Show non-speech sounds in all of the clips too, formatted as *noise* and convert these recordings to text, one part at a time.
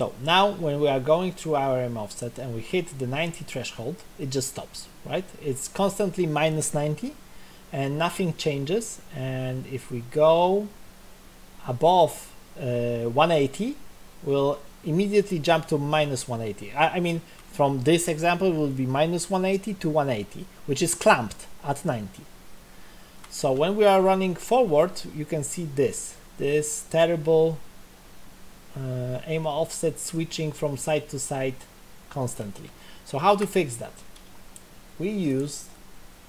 So now when we are going through our aim offset and we hit the 90 threshold, it just stops, right? It's constantly minus 90 and nothing changes. And if we go above uh, 180, we'll immediately jump to minus 180. I, I mean, from this example, it will be minus 180 to 180, which is clamped at 90. So when we are running forward, you can see this, this terrible uh, aim offset switching from side to side constantly. So how to fix that? We use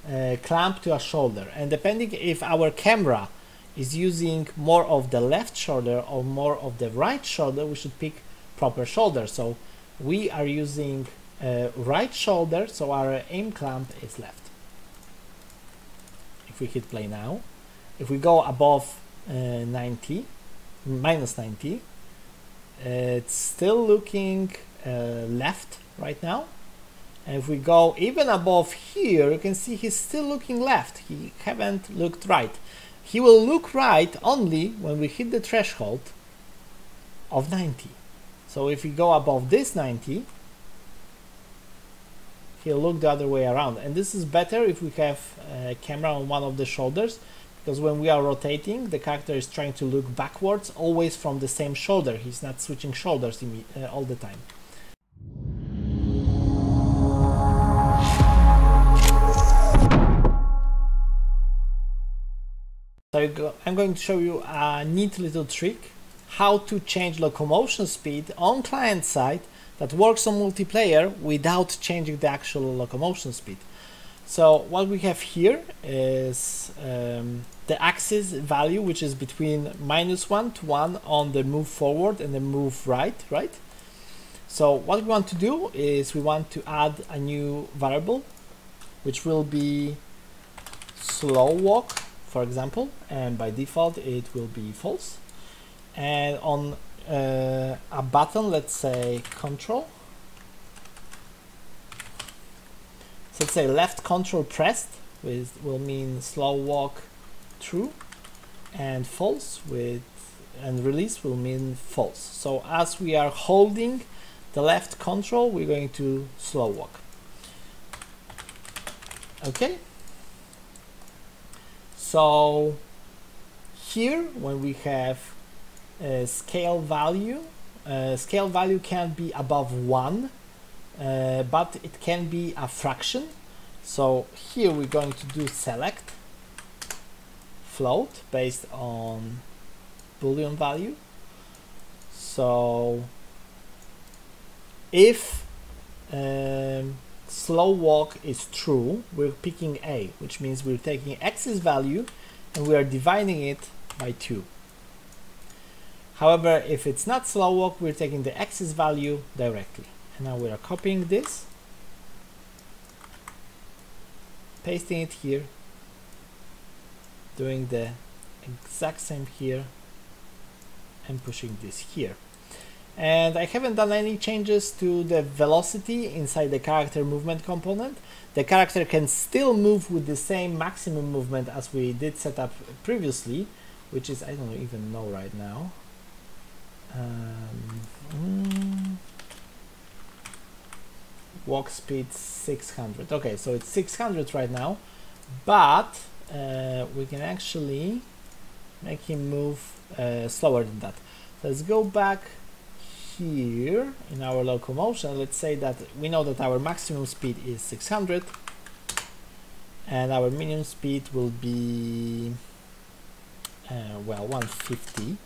a clamp to a shoulder and depending if our camera is using more of the left shoulder or more of the right shoulder, we should pick proper shoulder. So we are using uh, right shoulder, so our aim clamp is left. If we hit play now, if we go above uh, 90, minus 90, it's still looking uh, left right now. And if we go even above here, you can see he's still looking left. He haven't looked right. He will look right only when we hit the threshold of 90. So if we go above this 90, he'll look the other way around. And this is better if we have a camera on one of the shoulders because when we are rotating, the character is trying to look backwards always from the same shoulder. He's not switching shoulders uh, all the time. So I'm going to show you a neat little trick how to change locomotion speed on client side that works on multiplayer without changing the actual locomotion speed. So what we have here is um, the axis value, which is between minus one to one on the move forward and the move right, right? So what we want to do is we want to add a new variable, which will be slow walk, for example, and by default it will be false. And on uh, a button, let's say control, So let's say left control pressed with will mean slow walk true and false with and release will mean false. So as we are holding the left control, we're going to slow walk. Okay. So here when we have a scale value, uh, scale value can't be above one uh, but it can be a fraction. So here we're going to do select float based on boolean value. So if um, slow walk is true, we're picking A, which means we're taking axis value and we are dividing it by 2. However, if it's not slow walk, we're taking the axis value directly now we are copying this pasting it here doing the exact same here and pushing this here. And I haven't done any changes to the velocity inside the character movement component. The character can still move with the same maximum movement as we did set up previously which is I don't even know right now. Um, mm, walk speed 600 okay so it's 600 right now but uh, we can actually make him move uh, slower than that. Let's go back here in our locomotion. Let's say that we know that our maximum speed is 600 and our minimum speed will be uh, well 150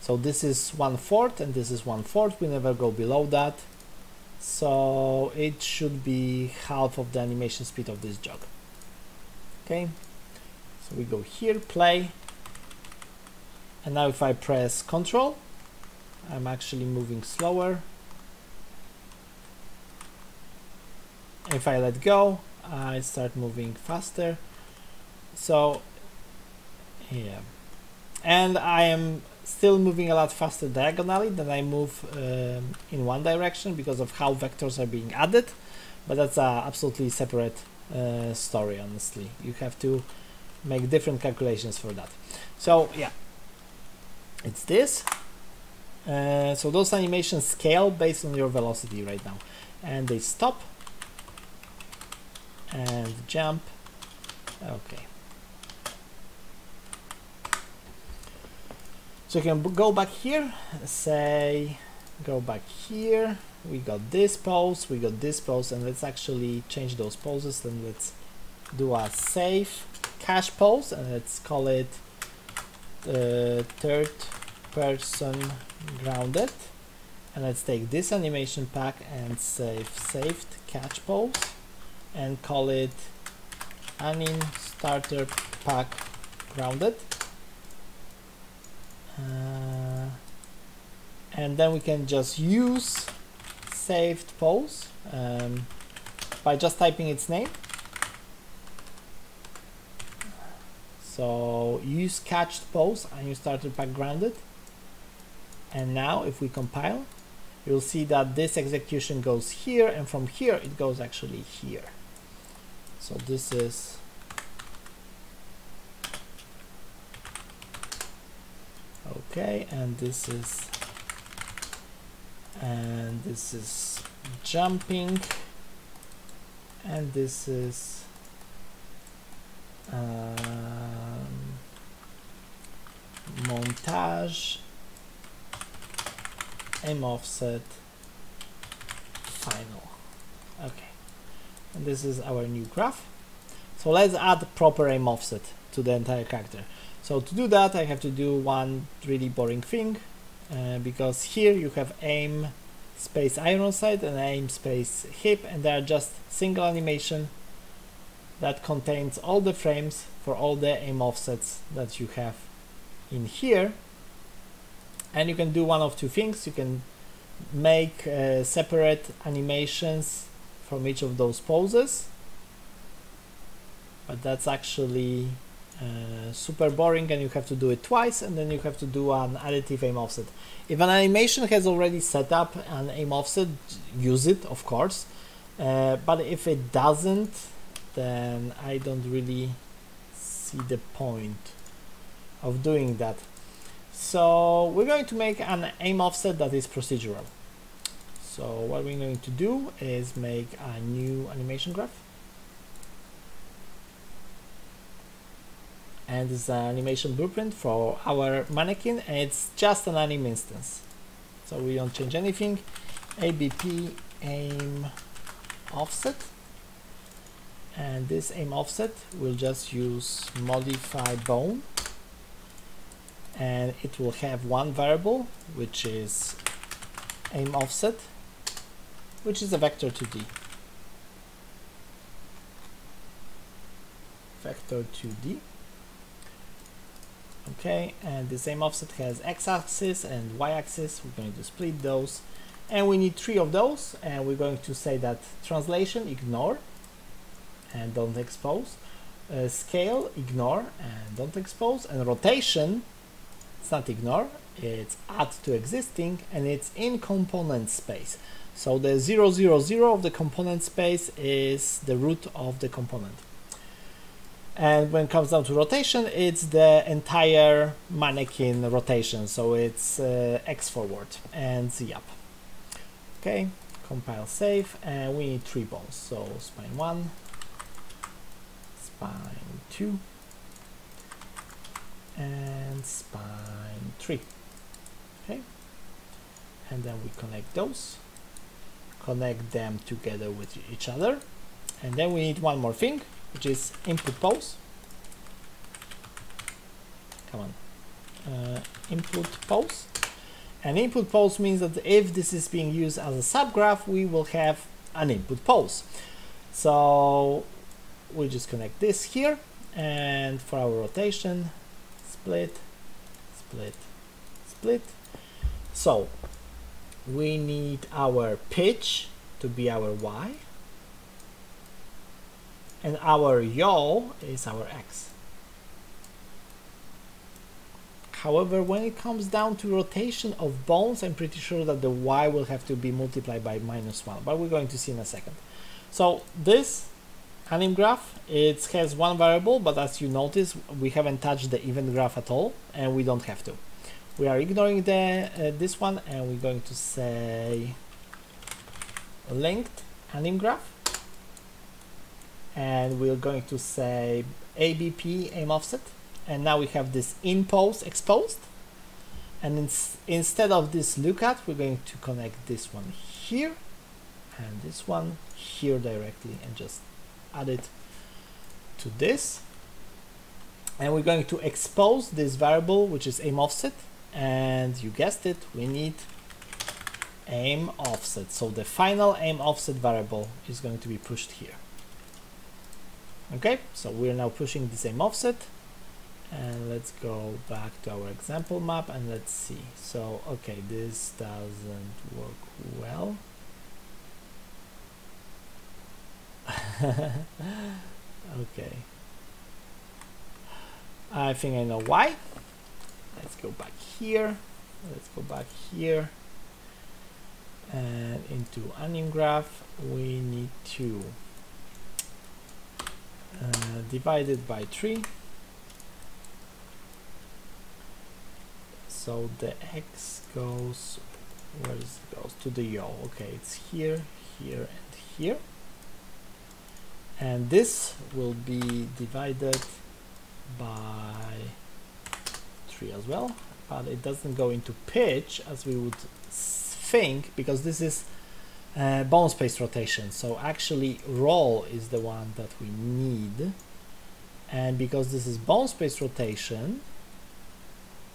so this is one fourth and this is one fourth. We never go below that so it should be half of the animation speed of this jog okay? So we go here play. And now if I press control I'm actually moving slower. If I let go I start moving faster. So yeah. And I am still moving a lot faster diagonally than I move um, in one direction because of how vectors are being added but that's a absolutely separate uh, story honestly you have to make different calculations for that so yeah it's this Uh, so those animations scale based on your velocity right now. And they stop and jump. Okay. So you can go back here, say, go back here. We got this pose, we got this pose, and let's actually change those poses. And let's do a save cache pose, and let's call it uh, third person grounded. And let's take this animation pack and save saved cache pose, and call it anim starter pack grounded uh, and then we can just use saved pose um, by just typing its name. So use cached pose and you started pack grounded. And now if we compile you'll see that this execution goes here and from here it goes actually here. So this is okay and this is and this is jumping and this is um, montage aim offset final. Okay and this is our new graph. So let's add proper aim offset to the entire character so to do that, I have to do one really boring thing, uh, because here you have aim space iron Ironsights and aim space hip, and they are just single animation that contains all the frames for all the aim offsets that you have in here. And you can do one of two things. You can make uh, separate animations from each of those poses, but that's actually uh, super boring and you have to do it twice and then you have to do an additive aim offset. If an animation has already set up an aim offset, use it of course, uh, but if it doesn't, then I don't really see the point of doing that. So we're going to make an aim offset that is procedural. So what we're going to do is make a new animation graph and this is an animation blueprint for our mannequin and it's just an anim instance. So we don't change anything. Abp aim offset. And this aim offset will just use modify bone. And it will have one variable which is aim offset which is a vector 2d vector 2d okay and the same offset has x-axis and y-axis. We're going to split those. And we need three of those and we're going to say that translation ignore and don't expose. Uh, scale ignore and don't expose. And rotation it's not ignore it's add to existing and it's in component space. So the 000 of the component space is the root of the component and when it comes down to rotation it's the entire mannequin rotation. So it's uh, x forward and z up. Okay compile save and we need three bones so spine one spine two and spine three. Okay. And then we connect those connect them together with each other. And then we need one more thing which is input pose. Come on, uh, input pose. And input pose means that if this is being used as a subgraph, we will have an input pose. So we just connect this here, and for our rotation, split, split, split. So we need our pitch to be our y and our yaw is our x. However, when it comes down to rotation of bones, I'm pretty sure that the y will have to be multiplied by minus 1, but we're going to see in a second. So this anim graph, it has one variable, but as you notice, we haven't touched the event graph at all, and we don't have to. we are ignoring the uh, this one and we're going to say linked anim graph and we're going to say ABP aim offset. And now we have this in pose exposed. And ins instead of this lookat we're going to connect this one here and this one here directly and just add it to this. And we're going to expose this variable which is aim offset. And you guessed it we need aim offset. So the final aim offset variable is going to be pushed here okay so we're now pushing the same offset. And let's go back to our example map and let's see. So okay this doesn't work well. *laughs* Okay. I think I know why. Let's go back here. Let's go back here. And into anim graph we need to uh, divide it by 3 so the x goes where is it? Goes to the yaw okay it's here here and here. And this will be divided by 3 as well. But it doesn't go into pitch as we would think because this is uh, bone space rotation. So actually roll is the one that we need. And because this is bone space rotation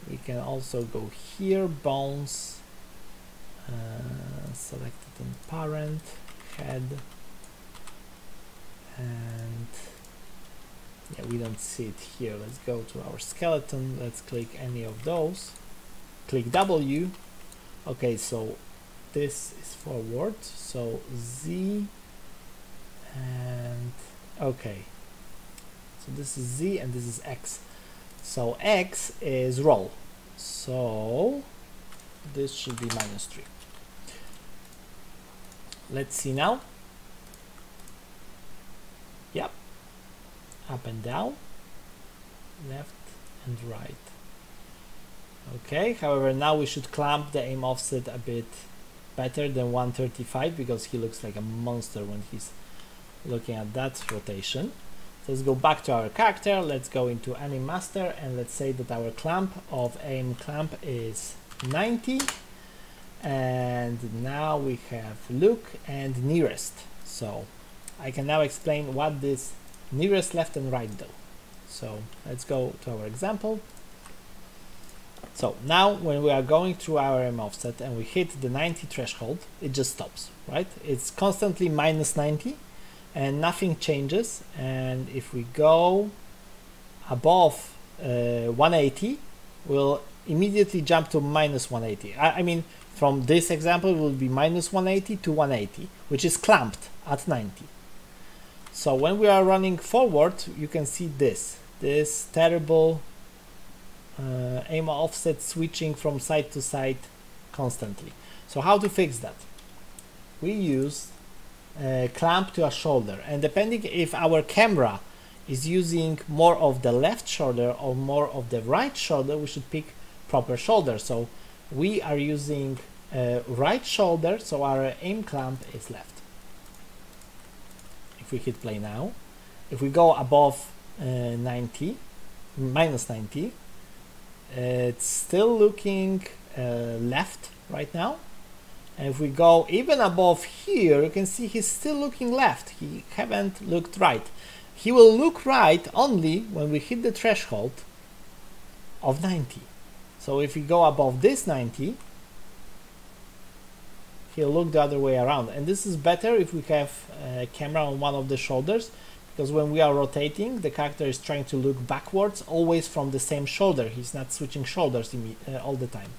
we can also go here bones uh, selected in parent head and yeah we don't see it here. Let's go to our skeleton. Let's click any of those. Click W. Okay so this is forward so Z and okay. So this is Z and this is X. So X is roll. So this should be minus 3 let's see now. Yep. Up and down. Left and right. Okay however now we should clamp the aim offset a bit better than 135 because he looks like a monster when he's looking at that rotation so let's go back to our character let's go into anim master and let's say that our clamp of aim clamp is 90 and now we have look and nearest so I can now explain what this nearest left and right do. So let's go to our example. So now when we are going through our aim offset and we hit the 90 threshold, it just stops, right? It's constantly minus 90 and nothing changes. And if we go above uh, 180, we'll immediately jump to minus 180. I, I mean, from this example, it will be minus 180 to 180, which is clamped at 90. So when we are running forward, you can see this, this terrible uh, aim offset switching from side to side constantly. So how to fix that? We use a clamp to a shoulder and depending if our camera is using more of the left shoulder or more of the right shoulder, we should pick proper shoulder. So we are using right shoulder, so our aim clamp is left If we hit play now, if we go above uh, 90, minus 90, it's still looking uh, left right now. And if we go even above here, you can see he's still looking left. He haven't looked right. He will look right only when we hit the threshold of 90. So if we go above this 90, he'll look the other way around and this is better if we have a camera on one of the shoulders because when we are rotating the character is trying to look backwards always from the same shoulder. He's not switching shoulders uh, all the time